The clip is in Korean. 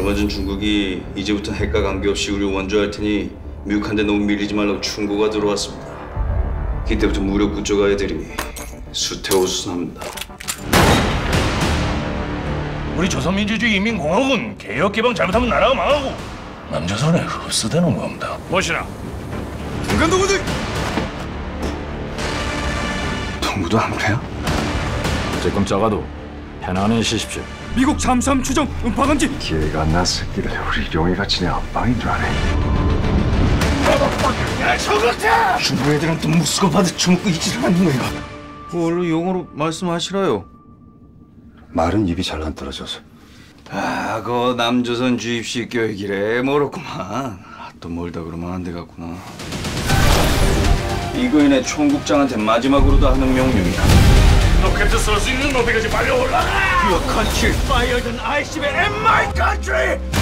얼마 전 중국이 이제부터 핵과 관계없이 우리 원조할 테니 미국한테 너무 밀리지 말라고 충고가 들어왔습니다. 이때부터 무력 구조가 애들이 수태호수합니다. 우리 조선민주주의 인민공화국은 개혁 개방 잘못하면 나라가 망하고 남조선에 흡수되는 겁니다. 멋이나 중간 동무들 동무도 한패야? 조금 작아도 편안히 쉬십시오. 미국 잠수함 추정 음파 감지 기회가 안 났을 길래 우리 용이같이 내 앞방인 줄 아네. 중국 애들한테 무수고 받아 처먹고 있지를 않는 거야. 그걸로 영어로 말씀하시라요. 말은 입이 잘 안 떨어져서. 아, 그 남조선 주입식 교육이래 멀었구만. 아, 또 멀다 그러면 안 되겠구나. 이거인의 총국장한테 마지막으로도 하는 명령이야. 로켓 쏠수 있는 높이까지 빨리 올라가! Your country fired an ICBM in my country!